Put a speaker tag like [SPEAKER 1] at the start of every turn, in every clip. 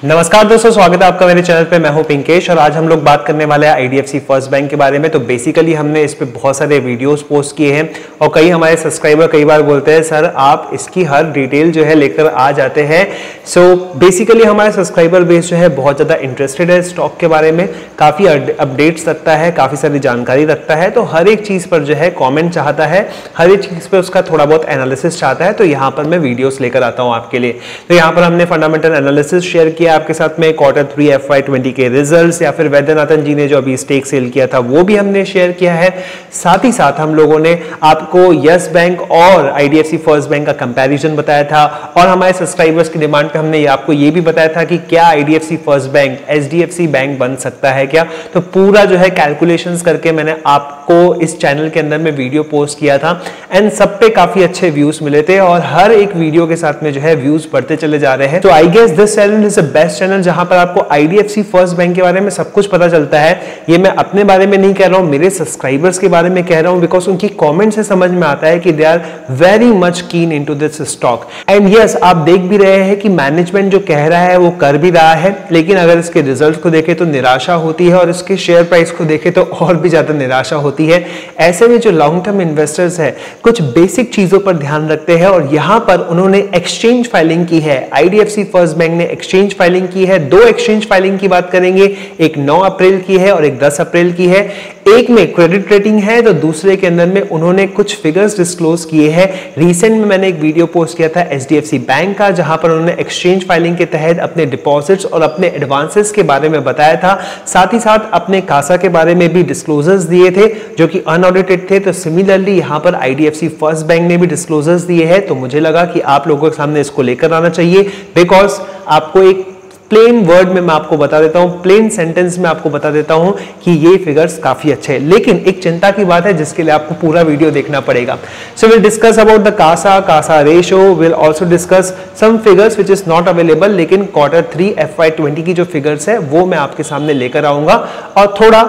[SPEAKER 1] नमस्कार दोस्तों स्वागत है आपका मेरे चैनल पे। मैं हूँ पिंकेश और आज हम लोग बात करने वाले हैं आईडीएफसी फ़र्स्ट बैंक के बारे में। तो बेसिकली हमने इस पे बहुत सारे वीडियोस पोस्ट किए हैं और कई हमारे सब्सक्राइबर कई बार बोलते हैं सर आप इसकी हर डिटेल जो है लेकर आ जाते हैं। सो so, बेसिकली हमारे सब्सक्राइबर बेस जो है बहुत ज़्यादा इंटरेस्टेड है स्टॉक के बारे में। काफ़ी अपडेट्स रखता है काफ़ी सारी जानकारी रखता है। तो हर एक चीज़ पर जो है कॉमेंट चाहता है हर एक चीज़ पर उसका थोड़ा बहुत एनालिसिस चाहता है। तो यहाँ पर मैं वीडियोज़ लेकर आता हूँ आपके लिए। तो यहाँ पर हमने फंडामेंटल एनालिसिस शेयर किया किया आपके साथ में quarter three F Y twenty के रिज़ल्ट या फिर वैद्यनाथन जी ने जो अभी स्टेक सेल किया था, वो भी हमने शेयर किया है। साथ ही साथ हम लोगों ने आपको यस बैंक और आईडीएफसी फ़र्स्ट बैंक का कंपैरिजन बताया था और हमारे सब्सक्राइबर्स की डिमांड पे हमने आपको ये भी बताया था कि क्या IDFC First Bank H bank बन सकता है क्या? तो पूरा जो है कैलकुलेशन करके मैंने आपको इस चैनल के अंदर में वीडियो पोस्ट किया था एंड सब पे काफ़ी अच्छे व्यूज़ मिले थे और हर एक वीडियो के साथ में जो है व्यूज़ बढ़ते चले जा रहे हैं। तो I guess this channel is a best channel जहाँ पर आपको आईडीएफसी फ़र्स्ट बैंक के बारे में सब कुछ पता चलता है। ये मैं अपने बारे में नहीं कह रहा हूँ, मेरे सब्सक्राइबर्स के बारे में कह रहा हूँ बिकॉज़ उनकी कमेंट से समझ में आता है कि they are very much keen into this stock and yes आप देख भी रहे हैं कि मैनेजमेंट जो कह रहा है वो कर भी रहा है, लेकिन अगर इसके रिज़ल्ट को देखें तो निराशा होती है और इसके शेयर प्राइस को देखें तो और भी ज़्यादा निराशा होती है। ऐसे में जो लॉन्ग टर्म इन्वेस्टर्स है, कुछ बेसिक चीज़ों पर ध्यान रखते हैं और यहाँ पर उन्होंने एक्सचेंज फाइलिंग की है। आईडीएफसी फ़र्स्ट बैंक ने एक्सचेंज फाइलिंग की है, दो एक्सचेंज फाइलिंग की बात करेंगे, एक 9 अप्रैल की है और एक 10 अप्रैल की है। एक में क्रेडिट रेटिंग है तो दूसरे के अंदर में उन्होंने कुछ फिगर्स डिस्क्लोज किए हैं। रिसेंट में मैंने एक वीडियो पोस्ट किया था एच बैंक का, जहाँ पर उन्होंने एक्सचेंज फाइलिंग के तहत अपने डिपॉजिट्स और अपने एडवांसेस के बारे में बताया था। साथ ही साथ अपने कासा के बारे में भी डिस्क्लोजर्स दिए थे, जो कि अनऑडिटेड थे। तो सिमिलरली यहाँ पर आईडीएफसी फ़र्स्ट बैंक ने भी डिस्क्लोजर्स दिए हैं। तो मुझे लगा कि आप लोगों के सामने इसको लेकर आना चाहिए। बिकॉज़ आपको एक प्लेन वर्ड में मैं आपको बता देता हूँ प्लेन सेंटेंस में आपको बता देता हूँ कि ये फिगर्स काफ़ी अच्छे हैं। लेकिन एक चिंता की बात है जिसके लिए आपको पूरा वीडियो देखना पड़ेगा। So will discuss about the CASA CASA ratio will also discuss some figures which is not available लेकिन क्वार्टर थ्री एफ़ की जो फिगर्स है, वो मैं आपके सामने लेकर आऊँगा। और थोड़ा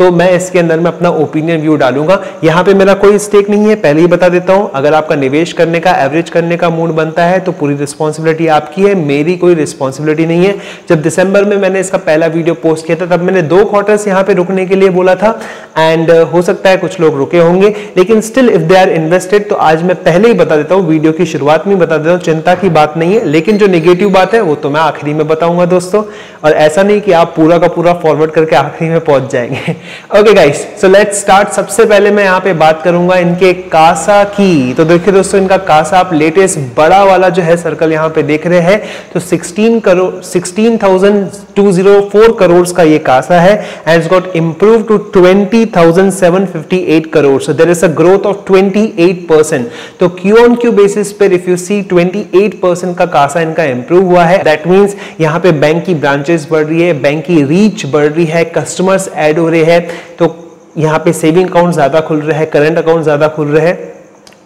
[SPEAKER 1] तो मैं इसके अंदर में अपना ओपिनियन व्यू डालूँगा। यहाँ पे मेरा कोई स्टेक नहीं है पहले ही बता देता हूँ। अगर आपका निवेश करने का एवरेज करने का मूड बनता है तो पूरी रिस्पॉन्सिबिलिटी आपकी है मेरी कोई रिस्पॉन्सिबिलिटी नहीं है। जब दिसंबर में मैंने इसका पहला वीडियो पोस्ट किया था तब मैंने दो क्वार्टर्स यहाँ पे रुकने के लिए बोला था। एंड uh, हो सकता है कुछ लोग रुके होंगे लेकिन still if they are invested तो आज मैं पहले ही बता देता हूँ वीडियो की शुरुआत में बता देता हूँ चिंता की बात नहीं है। लेकिन जो निगेटिव बात है वो तो मैं आखिरी में बताऊँगा दोस्तों। और ऐसा नहीं कि आप पूरा का पूरा फॉरवर्ड करके आखिरी में पहुँच जाएँगे। Okay guys so let's start सबसे पहले मैं यहाँ पे बात करूँगा इनके कासा की। तो देखिए दोस्तों इनका कासा आप लेटेस्ट बड़ा वाला जो है सर्कल यहाँ पे देख रहे हैं। तो 16 करोड़ 16,204 करोड़ का ये कासा है and got improve to 20,758 crore so there is a growth of 28 percent तो क्यू ऑन क्यू बेसिस पर इफ़ यू सी 28 परसेंट का कासा इनका इंप्रूव हुआ है। दैट मीन्स यहाँ पे बैंक की ब्रांचेस बढ़ रही है बैंक की रीच बढ़ रही है कस्टमर्स एड हो रहे हैं। तो यहाँ पे सेविंग अकाउंट ज़्यादा खुल रहे हैं करंट अकाउंट ज़्यादा खुल रहे हैं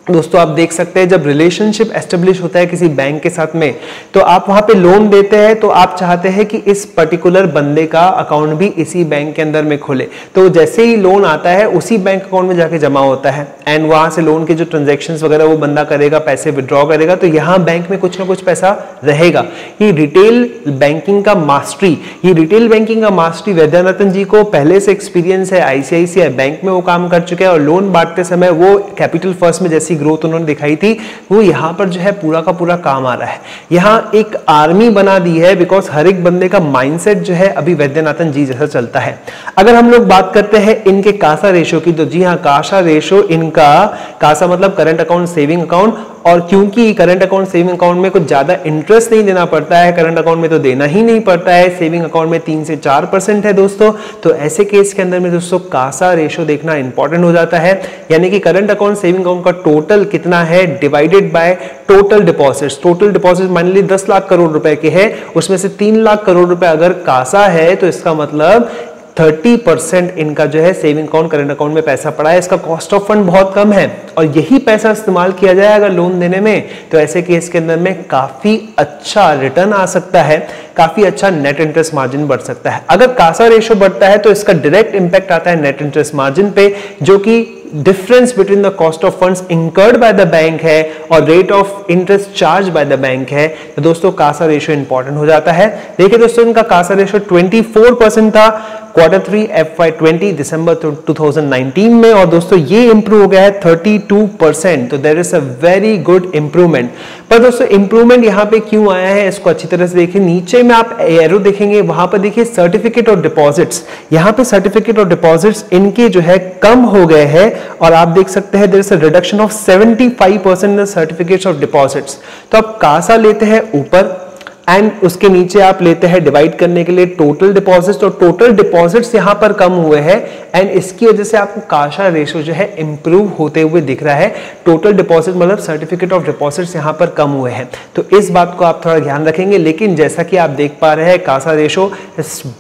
[SPEAKER 1] दोस्तों, आप देख सकते हैं, जब रिलेशनशिप एस्टेब्लिश होता है किसी बैंक के साथ में तो आप वहाँ पे लोन देते हैं तो आप चाहते हैं कि इस पर्टिकुलर बंदे का अकाउंट भी इसी बैंक के अंदर में खुले। तो जैसे ही लोन आता है, उसी बैंक अकाउंट में जाके जमा होता है। एंड वहाँ से लोन के जो ट्रांजेक्शन वगैरह, वो बंदा करेगा, पैसे विड्रॉ करेगा तो यहाँ बैंक में कुछ ना कुछ पैसा रहेगा। ये रिटेल बैंकिंग का मास्टरी ये रिटेल बैंकिंग का मास्टरी वैद्यनाथन जी को पहले से एक्सपीरियंस है आईसीआईसीआई बैंक में वो काम कर चुके हैं, और लोन बांटते समय वो कैपिटल फ़र्स्ट में जैसी ग्रोथ उन्होंने दिखाई थी, वो यहाँ पर जो है पूरा का पूरा काम आ रहा है। यहाँ एक आर्मी बना दी है बिकॉज़ हर एक बंदे का माइंडसेट जो है अभी वैद्यनाथन जी जैसा चलता है। अगर हम लोग बात करते हैं इनके कासा रेशो की तो जी हाँ कासा रेशो इनका, कासा मतलब करंट अकाउंट सेविंग अकाउंट और क्योंकि करंट अकाउंट सेविंग अकाउंट में कुछ ज़्यादा इंटरेस्ट नहीं देना पड़ता है करंट अकाउंट में तो देना ही नहीं पड़ता है सेविंग अकाउंट में तीन से चार परसेंट है दोस्तों। तो ऐसे केस के अंदर में दोस्तों कासा रेशो देखना इंपॉर्टेंट हो जाता है। यानी कि करंट अकाउंट सेविंग अकाउंट का टोटल कितना है divided by total deposits total deposit मान ली दस लाख करोड़ रुपए के है, उसमें से तीन लाख करोड़ रुपए अगर कासा है तो इसका मतलब थर्टी परसेंट इनका जो है सेविंग अकाउंट करंट अकाउंट में पैसा पड़ा है। इसका कॉस्ट ऑफ़ फंड बहुत कम है और यही पैसा इस्तेमाल किया जाए अगर लोन देने में तो ऐसे केस के अंदर में काफ़ी अच्छा रिटर्न आ सकता है, काफ़ी अच्छा नेट इंटरेस्ट मार्जिन बढ़ सकता है। अगर कासा रेशो बढ़ता है तो इसका डायरेक्ट इंपैक्ट आता है नेट इंटरेस्ट मार्जिन पे, जो कि difference between the cost of funds incurred by the bank है और rate of interest charge by the bank है। तो दोस्तों कासा रेशो इंपॉर्टेंट हो जाता है। देखिए दोस्तों, इनका कासा रेशियो 24 परसेंट था। Quarter three F Y twenty December 2019 में, और दोस्तों ये इंप्रूव हो गया है 32 परसेंट तो there is a very good improvement पर दोस्तों इंप्रूवमेंट यहाँ पे क्यों आया है, इसको अच्छी तरह से देखिए, नीचे में आप एरो देखेंगे, वहाँ पर देखिए सर्टिफिकेट और डिपॉजिट्स यहाँ पे सर्टिफिकेट और डिपॉजिट्स इनके जो है कम हो गए हैं, और आप देख सकते हैं there is a reduction of 75 percent certificates of deposits तो आप कासा लेते हैं ऊपर एंड उसके नीचे आप लेते हैं डिवाइड करने के लिए टोटल डिपॉजिट्स और टोटल डिपॉजिट्स यहाँ पर कम हुए हैं। एंड इसकी वजह से आपको काशा रेशो जो है इंप्रूव होते हुए दिख रहा है। टोटल डिपॉजिट मतलब सर्टिफिकेट ऑफ़ डिपॉजिट्स यहाँ पर कम हुए हैं। तो इस बात को आप थोड़ा ध्यान रखेंगे, लेकिन जैसा कि आप देख पा रहे हैं कासा रेशो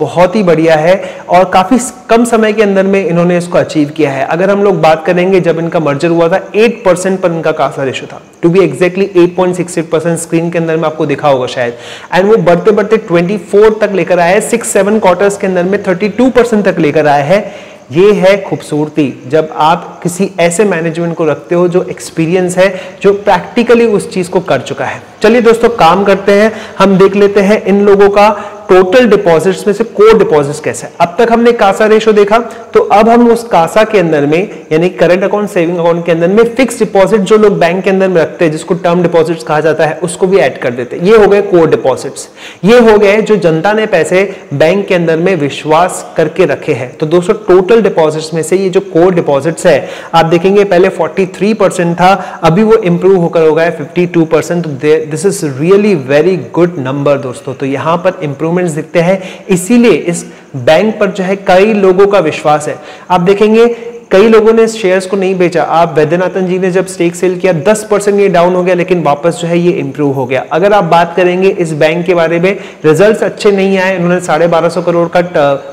[SPEAKER 1] बहुत ही बढ़िया है और काफ़ी कम समय के अंदर में इन्होंने इसको अचीव किया है। अगर हम लोग बात करेंगे, जब इनका मर्जर हुआ था एट परसेंट पर इनका कासा रेशो था। To be exactly eight point six eight percent screen के अंदर में आपको दिखा होगा शायद। एंड वो बढ़ते बढ़ते 24 तक लेकर आए सिक्स सेवन क्वार्टर्स के अंदर में 32 परसेंट तक लेकर आए हैं। ये है खूबसूरती। जब आप किसी ऐसे मैनेजमेंट को रखते हो जो एक्सपीरियंस है, जो प्रैक्टिकली उस चीज़ को कर चुका है। चलिए दोस्तों, काम करते हैं। हम देख लेते हैं इन लोगों का टोटल डिपॉजिट्स में से कोर डिपॉजिट्स कैसे अब तक हमने कासा रेशो देखा तो अब हम उस कासा के अंदर में, यानी करंट अकाउंट सेविंग अकाउंट के अंदर में फिक्स डिपॉजिट जो लोग बैंक के अंदर में रखते हैं, जिसको टर्म डिपॉजिट्स कहा जाता है, उसको भी ऐड कर देते हैं। ये हो गए कोर डिपॉजिट्स ये हो गए जो जनता ने पैसे बैंक के अंदर में विश्वास करके रखे हैं। तो दोस्तों टोटल डिपॉजिट्स में से ये जो कोर डिपॉजिट्स है, आप देखेंगे पहले 43 परसेंट था, अभी वो इंप्रूव होकर हो गया 52 percent this is really very good number दोस्तों. तो यहाँ पर इंप्रूव इंप्रूवमेंट्स दिखते हैं। इसीलिए इस बैंक पर जो है कई लोगों का विश्वास है। आप देखेंगे कई लोगों ने शेयर्स को नहीं बेचा। आप वैद्यनाथन जी ने जब स्टेक सेल किया 10 परसेंट ये डाउन हो गया, लेकिन वापस जो है ये इंप्रूव हो गया। अगर आप बात करेंगे इस बैंक के बारे में रिजल्ट्स अच्छे नहीं आए, उन्होंने साढ़े बारह सौ करोड़ का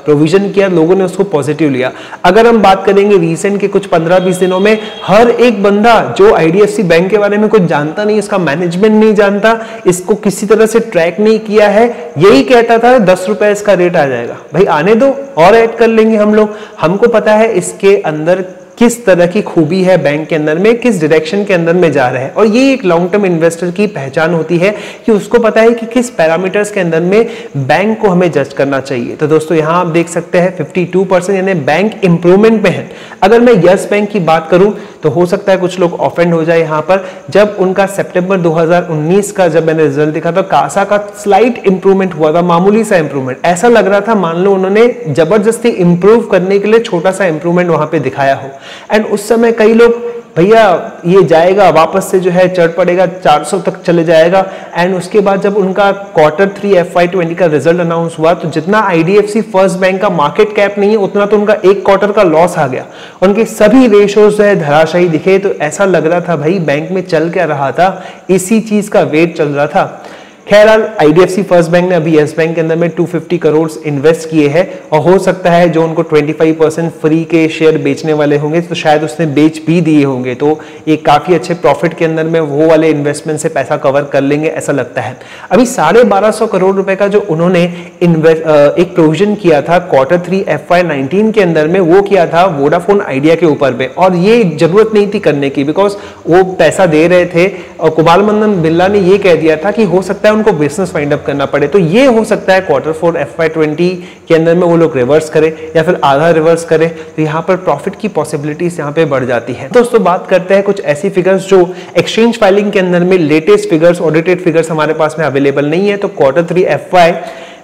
[SPEAKER 1] प्रोविज़न किया, लोगों ने उसको पॉजिटिव लिया। अगर हम बात करेंगे रिसेंट के कुछ पंद्रह बीस दिनों में, हर एक बंदा जो आईडीएफसी बैंक के बारे में कुछ जानता नहीं, इसका मैनेजमेंट नहीं जानता, इसको किसी तरह से ट्रैक नहीं किया है, यही कहता था, दस रुपए इसका रेट आ जाएगा। भाई आने दो, और ऐड कर लेंगे हम लोग। हमको पता है इसके अंदर अंदर किस तरह की खूबी है बैंक के अंदर में, किस डायरेक्शन के अंदर में जा रहा है? और ये एक लॉन्ग टर्म इन्वेस्टर की पहचान होती है कि उसको पता है कि किस पैरामीटर्स के अंदर में बैंक को हमें जज करना चाहिए। तो दोस्तों, यहाँ आप देख सकते हैं 52 परसेंट यानी बैंक इंप्रूवमेंट में है। अगर मैं यस बैंक की बात करूँ तो हो सकता है कुछ लोग ऑफेंड हो जाए यहाँ पर। जब उनका सितंबर 2019 का जब मैंने रिज़ल्ट देखा तो कासा का स्लाइट इंप्रूवमेंट हुआ था, मामूली सा इंप्रूवमेंट ऐसा लग रहा था, मान लो उन्होंने ज़बरदस्ती इंप्रूव करने के लिए छोटा सा इंप्रूवमेंट वहाँ पे दिखाया हो। एंड उस समय कई लोग, भैया, ये जाएगा, वापस से जो है चढ़ पड़ेगा 400 तक चले जाएगा। एंड उसके बाद जब उनका quarter three F Y twenty का रिज़ल्ट अनाउंस हुआ तो जितना आईडीएफसी फ़र्स्ट बैंक का मार्केट कैप नहीं है, उतना तो उनका एक क्वार्टर का लॉस आ गया। उनके सभी रेशोज जो है धराशाही दिखे तो ऐसा लग रहा था, भाई बैंक में चल क्या रहा था? इसी चीज़ का वेट चल रहा था। खैर आईडीएफसी फ़र्स्ट बैंक ने अभी येस बैंक के अंदर में 250 करोड़ इन्वेस्ट किए हैं और हो सकता है जो उनको 25 परसेंट फ्री के शेयर बेचने वाले होंगे तो शायद उसने बेच भी दिए होंगे। तो ये काफ़ी अच्छे प्रॉफिट के अंदर में वो वाले इन्वेस्टमेंट से पैसा कवर कर लेंगे, ऐसा लगता है। अभी साढ़े बारह सौ करोड़ रुपए का जो उन्होंने एक प्रोविज़न किया था क्वार्टर थ्री एफ़ वाई के अंदर में, वो किया था वोडाफोन आइडिया के ऊपर में और ये ज़रूरत नहीं थी करने की बिकॉज़ वो पैसा दे रहे थे। और कुमार मंदन बिरला ने ये कह दिया था कि हो सकता है उनको बिज़नेस फाइंड अप करना पड़े तो ये हो सकता है quarter four F Y twenty के अंदर में वो लोग रिवर्स करें या फिर आधा रिवर्स करें तो यहाँ पर प्रॉफिट की पॉसिबिलिटीज यहाँ पे बढ़ जाती है। दोस्तों तो बात करते हैं कुछ ऐसी फिगर्स जो एक्सचेंज फाइलिंग के अंदर में लेटेस्ट फिगर्स ऑडिटेड फिगर्स हमारे पास में अवेलेबल नहीं है तो क्वार्टर थ्री एफ़ वाई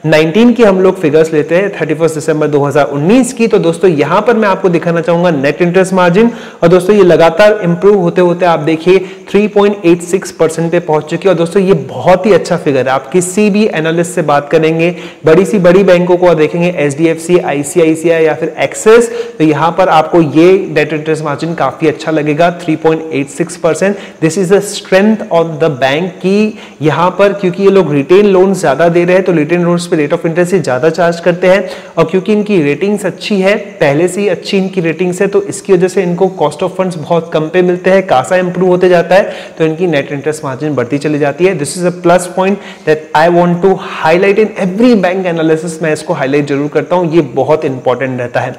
[SPEAKER 1] 19 की हम लोग फिगर्स लेते हैं 31 दिसंबर 2019 की। तो दोस्तों, यहाँ पर मैं आपको दिखाना चाहूँगा नेट इंटरेस्ट मार्जिन और दोस्तों, ये लगातार इंप्रूव होते होते आप देखिए 3.86 परसेंट पे पहुँच चुकी है। और दोस्तों, ये बहुत ही अच्छा फिगर है। आप किसी भी एनालिस्ट से बात करेंगे, बड़ी सी बड़ी बैंकों को देखेंगे एच डी एफ़ या फिर एक्सेस तो यहाँ पर आपको ये नेट इंटरेस्ट मार्जिन काफ़ी अच्छा लगेगा 3.86 percent this is the strength of the bank की यहाँ पर, क्योंकि ये लोग रिटेन लोन ज़्यादा दे रहे हैं तो रिटेन लोन पे रेट ऑफ़ इंटरेस्ट से ज़्यादा चार्ज करते हैं और क्योंकि इनकी रेटिंग्स अच्छी है, पहले से ही अच्छी इनकी रेटिंग्स है तो इसकी वजह से इनको कॉस्ट ऑफ़ फंड्स बहुत कम पे मिलते हैं, कासा इंप्रूव होते जाता है तो इनकी नेट इंटरेस्ट मार्जिन बढ़ती चली जाती है। This is a plus point that I want to highlight in every bank analysis मैं इसको हाईलाइट ज़रूर करता हूँ, ये बहुत इंपॉर्टेंट रहता है।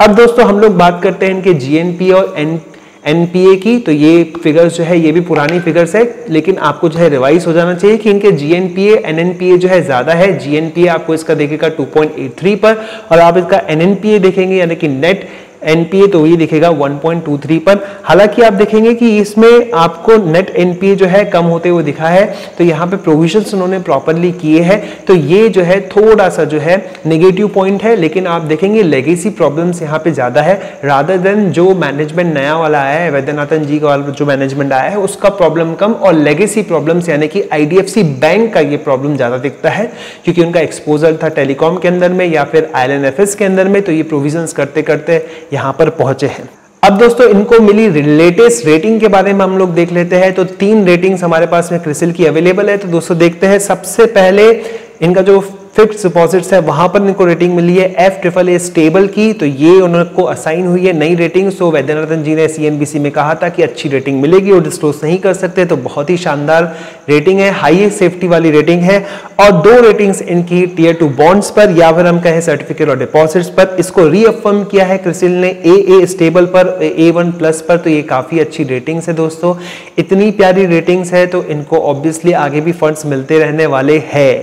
[SPEAKER 1] अब दोस्तों, हम लोग बात करते हैं इनके जीएनपी और एन एनपीए की तो ये फिगर्स जो है, ये भी पुरानी फिगर्स है, लेकिन आपको जो है रिवाइज हो जाना चाहिए कि इनके जीएनपीए एनएनपीए जो है ज़्यादा है। जीएनपीए आपको इसका देखेगा 2.83 पर, और आप इसका एनएनपीए देखेंगे, यानी कि नेट एनपीए तो ये दिखेगा 1.23 पर। हालाँकि आप देखेंगे कि इसमें आपको नेट एनपीए जो है कम होते हुए दिखा है तो यहाँ पे प्रोविज़न उन्होंने प्रॉपरली किए हैं। तो ये जो है थोड़ा सा जो है नेगेटिव पॉइंट है, लेकिन आप देखेंगे लेगेसी प्रॉब्लम्स यहाँ पे ज़्यादा है। रादर देन जो मैनेजमेंट नया वाला आया है, वैद्यनाथन जी का जो मैनेजमेंट आया है, उसका प्रॉब्लम कम और लेगेसी प्रॉब्लम्स यानी कि आईडीएफसी बैंक का ये प्रॉब्लम ज़्यादा दिखता है, क्योंकि उनका एक्सपोजर था टेलीकॉम के अंदर में या फिर आई के अंदर में तो ये प्रोविज़न करते करते यहाँ पर पहुँचे हैं। अब दोस्तों, इनको मिली लेटेस्ट रेटिंग के बारे में हम लोग देख लेते हैं। तो तीन रेटिंग्स हमारे पास में क्रिसिल की अवेलेबल है। तो दोस्तों, देखते हैं सबसे पहले इनका जो फिक्स डिपॉजिट्स है, वहाँ पर इनको रेटिंग मिली है एफ़ ट्रिपल ए स्टेबल की तो ये उनको असाइन हुई है नई रेटिंग सो वैद्यनाथन जी ने सीएनबीसी में कहा था कि अच्छी रेटिंग मिलेगी और डिस्क्लोज नहीं कर सकते तो बहुत ही शानदार रेटिंग है हाई सेफ्टी वाली रेटिंग है, और दो रेटिंग्स इनकी टीयर टू बॉन्ड्स पर, या फिर हम कहें सर्टिफिकेट और डिपॉजिट्स पर, इसको रीअफर्म किया है क्रिसिल ने ए ए स्टेबल पर ए वन प्लस पर तो ये काफ़ी अच्छी रेटिंग्स है दोस्तों। इतनी प्यारी रेटिंग्स है तो इनको ऑब्वियसली आगे भी फंड्स मिलते रहने वाले हैं।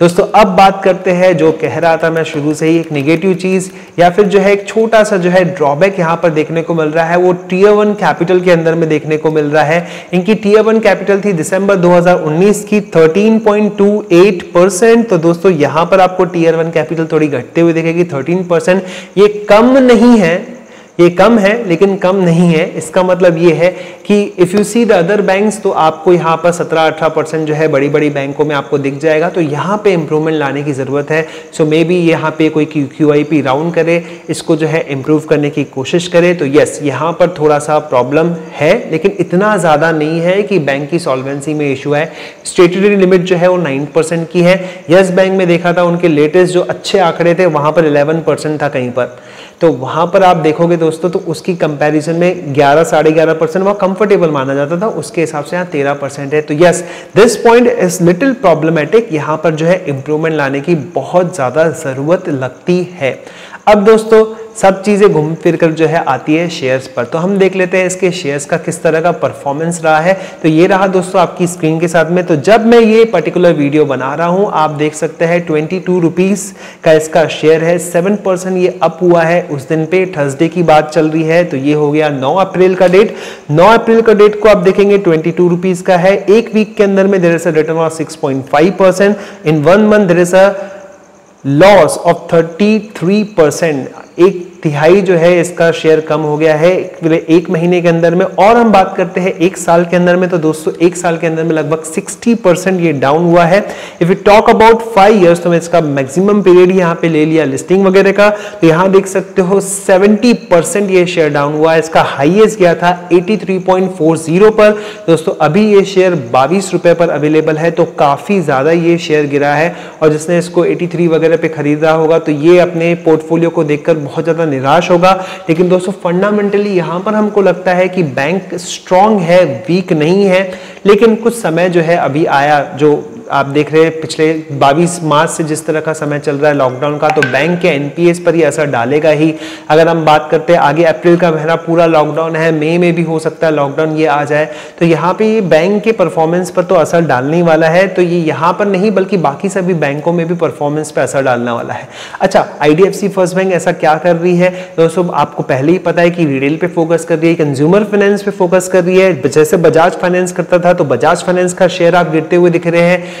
[SPEAKER 1] दोस्तों, अब बात करते हैं, जो कह रहा था मैं शुरू से ही एक निगेटिव चीज़, या फिर जो है एक छोटा सा जो है ड्रॉबैक यहाँ पर देखने को मिल रहा है, वो टीयर वन कैपिटल के अंदर में देखने को मिल रहा है। इनकी टीयर वन कैपिटल थी दिसंबर 2019 की 13.28 परसेंट तो दोस्तों, यहाँ पर आपको टीयर वन कैपिटल थोड़ी घटते हुए देखेगी 13 परसेंट ये कम नहीं है ये कम है, लेकिन कम नहीं है। इसका मतलब ये है कि if you see the other banks तो आपको यहाँ पर 17-18 परसेंट जो है बड़ी बड़ी बैंकों में आपको दिख जाएगा। तो यहाँ पे इंप्रूवमेंट लाने की ज़रूरत है। सो मे बी यहाँ पे कोई Q Q I P round करे, इसको जो है इम्प्रूव करने की कोशिश करे। तो यस यहाँ पर थोड़ा सा प्रॉब्लम है, लेकिन इतना ज़्यादा नहीं है कि बैंक की सॉल्वेंसी में इशू है। स्टेटरी लिमिट जो है वो नाइन की है। यस बैंक में देखा था, उनके लेटेस्ट जो अच्छे आंकड़े थे, वहाँ पर इलेवन था कहीं पर। तो वहाँ पर आप देखोगे दोस्तों तो उसकी कंपैरिजन में 11 साढ़े ग्यारह परसेंट वहाँ कंफर्टेबल माना जाता था, उसके हिसाब से यहाँ 13 परसेंट है। तो yes this point is little problematic यहाँ पर जो है इंप्रूवमेंट लाने की बहुत ज़्यादा ज़रूरत लगती है। अब दोस्तों सब चीज़ें घूम फिर कर जो है आती है शेयर्स पर। तो हम देख लेते हैं इसके शेयर्स का किस तरह का परफॉर्मेंस रहा है। तो ये रहा दोस्तों आपकी स्क्रीन के साथ में। तो जब मैं ये पर्टिकुलर वीडियो बना रहा हूँ, आप देख सकते हैं ट्वेंटी टू रुपीज़ का इसका शेयर है। सेवन परसेंट ये अप हुआ है। उस दिन पे थर्सडे की बात चल रही है। तो ये हो गया नौ अप्रैल का डेट नौ अप्रैल का डेट को आप देखेंगे ट्वेंटी टू रुपीज़ का है। एक वीक के अंदर में there is return of six point five percent in one month there is loss of thirty three percent एक तिहाई जो है इसका शेयर कम हो गया है। एक महीने के अंदर में और हम बात करते हैं, एक साल के अंदर में तो दोस्तों, एक साल के अंदर में लगभग 60 परसेंट ये डाउन हुआ है। If you talk about five years तो मैं इसका मैक्सिमम पीरियड यहाँ पे ले लिया लिस्टिंग वगैरह का। तो यहाँ देख सकते हो 70 परसेंट ये शेयर डाउन हुआ है। इसका हाइएस्ट गया था 83.40 पर। दोस्तों, अभी ये शेयर बाईस रुपए पर अवेलेबल है तो काफ़ी ज़्यादा ये शेयर गिरा है। और जिसने इसको 83 वगैरह पे खरीदा होगा तो ये अपने पोर्टफोलियो को देखकर बहुत ज़्यादा निराश होगा। लेकिन दोस्तों फंडामेंटली यहाँ पर हमको लगता है कि बैंक स्ट्रांग है वीक नहीं है। लेकिन कुछ समय जो है अभी आया, जो आप देख रहे हैं, पिछले 22 मार्च से जिस तरह का समय चल रहा है लॉकडाउन का तो बैंक के एनपीएस पर ही असर डालेगा ही। अगर हम बात करते हैं, आगे अप्रैल का महीना पूरा लॉकडाउन है मई में भी हो सकता है लॉकडाउन ये आ जाए तो यहाँ पे बैंक के परफॉर्मेंस पर तो असर डालने वाला है तो ये यहाँ पर नहीं, बल्कि बाकी सभी बैंकों में भी परफॉर्मेंस पर असर डालने वाला है। अच्छा आईडीएफसी फ़र्स्ट बैंक ऐसा क्या कर रही है? दोस्तों, आपको पहले ही पता है कि रिटेल पे फोकस कर रही है कंज्यूमर फाइनेंस पे फोकस कर रही है, जैसे बजाज फाइनेंस करता था तो बजाज फाइनेंस का शेयर आप गिरते हुए दिख रहे हैं।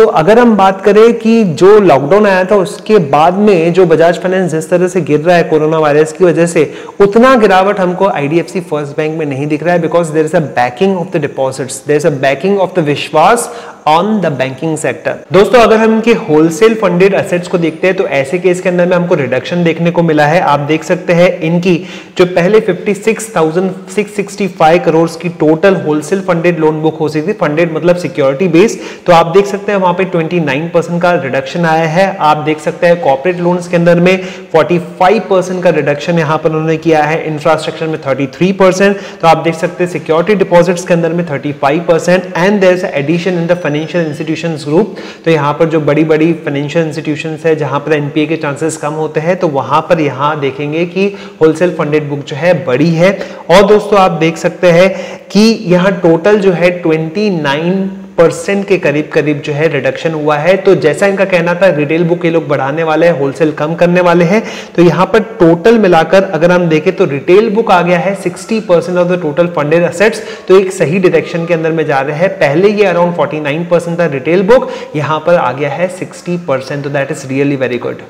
[SPEAKER 1] तो अगर हम बात करें कि जो लॉकडाउन आया था उसके बाद में जो बजाज फाइनेंस जिस तरह से गिर रहा है कोरोना वायरस की वजह से उतना गिरावट हमको आईडीएफसी फ़र्स्ट बैंक में नहीं दिख रहा है because there is a backing of the deposits there is a backing of the विश्वास ऑन द बैंकिंग सेक्टर दोस्तों अगर हम इनके होलसेल फंडेड एसेट्स को देखते हैं तो ऐसे केस के अंदर में हमको रिडक्शन देखने को मिला है। आप देख सकते हैं इनकी जो पहले 56,665 करोड़ की total wholesale funded loan book हो सकती थी फंडेड मतलब सिक्योरिटी बेस्ड तो आप देख सकते हैं वहाँ पे 29 परसेंट का रिडक्शन आया है। आप देख सकते हैं कॉर्पोरेट लोन्स के अंदर में 45 परसेंट का रिडक्शन यहाँ पर उन्होंने किया है। इंफ्रास्ट्रक्चर में 33 परसेंट तो आप देख सकते हैं सिक्योरिटी डिपॉजिट्स के अंदर में 35 percent and there addition in the financial institution group तो यहाँ पर जो बड़ी बड़ी फाइनेंशियल इंस्टीट्यूशन है, जहाँ पर एनपीए के चांसेस कम होते हैं तो वहाँ पर यहाँ देखेंगे कि होलसेल फंडेड बुक जो है बड़ी है। और दोस्तों आप देख सकते हैं कि यहाँ टोटल जो है 29 परसेंट के करीब करीब जो है रिडक्शन हुआ है। तो जैसा इनका कहना था रिटेल बुक ये लोग बढ़ाने वाले हैं होलसेल कम करने वाले हैं। तो यहाँ पर टोटल मिलाकर अगर हम देखें तो रिटेल बुक आ गया है 60 percent of the total funded assets तो एक सही डायरेक्शन के अंदर में जा रहे हैं। पहले ये अराउंड 49 परसेंट था रिटेल बुक यहाँ पर आ गया है 60 परसेंट तो that is really very good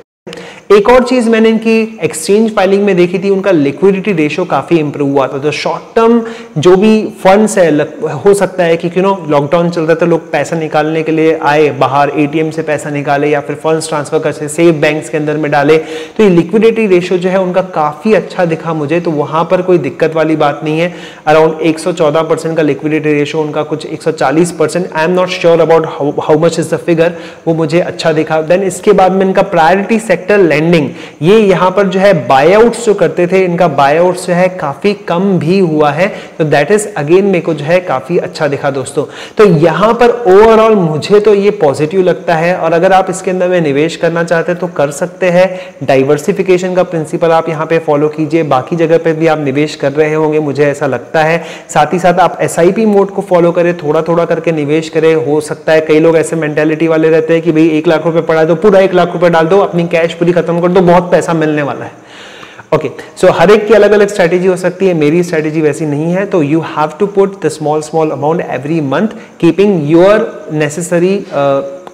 [SPEAKER 1] एक और चीज़ मैंने इनकी एक्सचेंज फाइलिंग में देखी थी, उनका लिक्विडिटी रेशियो काफ़ी इंप्रूव हुआ था। तो शॉर्ट टर्म जो भी फंड्स है हो सकता है कि यू नो लॉकडाउन चल रहा था, लोग पैसा निकालने के लिए आए, बाहर एटीएम से पैसा निकाले या फिर फंड्स ट्रांसफ़र कर सेव बैंक के अंदर में डाले। तो ये लिक्विडिटी रेशियो जो है, उनका काफ़ी अच्छा दिखा मुझे तो वहाँ पर कोई दिक्कत वाली बात नहीं है। अराउंड एक परसेंट का लिक्विडिटी रेशियो उनका कुछ एक percent I am not sure about how much is the figure वो मुझे अच्छा दिखा। देन इसके बाद में इनका प्रायोरिटी सेक्टर लेंडिंग ये यहाँ पर जो है बायआउट्स जो करते थे, इनका बायआउट्स जो है काफ़ी कम भी हुआ है। तो दैट इज़ अगेन मेरे को जो है काफ़ी अच्छा दिखा दोस्तों। तो यहाँ पर ओवरऑल मुझे तो ये पॉजिटिव लगता है और अगर आप इसके अंदर में निवेश करना चाहते हैं तो कर सकते हैं। डाइवर्सिफिकेशन का प्रिंसिपल आप यहाँ पे फॉलो कीजिए। बाकी जगह पे भी आप निवेश कर रहे होंगे, मुझे ऐसा लगता है। साथ ही साथ आप एस मोड को फॉलो करें थोड़ा थोड़ा करके निवेश करें। हो सकता है कई लोग ऐसे मेंटेलिटी वाले रहते हैं कि भाई एक लाख रुपए पड़ा दो, पूरा एक लाख रुपए डाल दो, अपनी कैश पूरी खत्म खत्म कर दो, बहुत पैसा मिलने वाला है। ओके सो हर एक की अलग अलग स्ट्रेटेजी हो सकती है, मेरी स्ट्रेटेजी वैसी नहीं है तो you have to put the small small amount every month keeping your necessary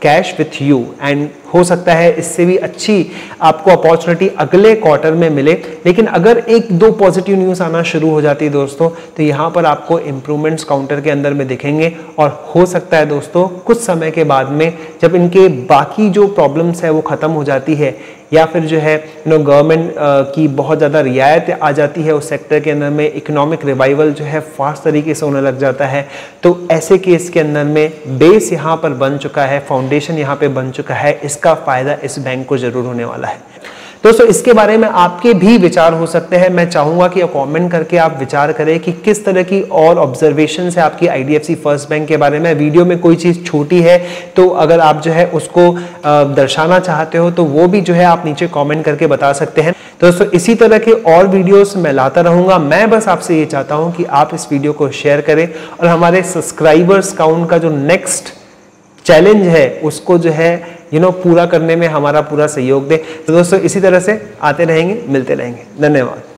[SPEAKER 1] cash with you and हो सकता है इससे भी अच्छी आपको अपॉर्चुनिटी अगले क्वार्टर में मिले, लेकिन अगर एक दो पॉजिटिव न्यूज़ आना शुरू हो जाती है दोस्तों तो यहाँ पर आपको इंप्रूवमेंट्स काउंटर के अंदर में दिखेंगे। और हो सकता है दोस्तों, कुछ समय के बाद में जब इनके बाकी जो प्रॉब्लम्स है वो ख़त्म हो जाती है या फिर जो है नो गवर्नमेंट की बहुत ज़्यादा रियायत आ जाती है उस सेक्टर के अंदर में इकोनॉमिक रिवाइवल जो है फास्ट तरीके से होने लग जाता है। तो ऐसे केस के अंदर में बेस यहाँ पर बन चुका है फाउंडेशन यहाँ पर बन चुका है, इसका फ़ायदा इस बैंक को ज़रूर होने वाला है। दोस्तों, इसके बारे में आपके भी विचार हो सकते हैं। मैं चाहूँगा कि कमेंट करके आप विचार करें कि किस तरह की और ऑब्जर्वेशन है आपकी आईडीएफसी फ़र्स्ट बैंक के बारे में। वीडियो में कोई चीज़ छोटी है तो अगर आप जो है उसको दर्शाना चाहते हो तो वो भी जो है आप नीचे कॉमेंट करके बता सकते हैं। दोस्तों, इसी तरह के और वीडियोस मैं लाता रहूँगा। मैं बस आपसे ये चाहता हूँ कि आप इस वीडियो को शेयर करें और हमारे सब्सक्राइबर्स काउंट का जो नेक्स्ट चैलेंज है, उसको जो है यू नो पूरा करने में हमारा पूरा सहयोग दे। तो दोस्तों, इसी तरह से आते रहेंगे, मिलते रहेंगे। धन्यवाद।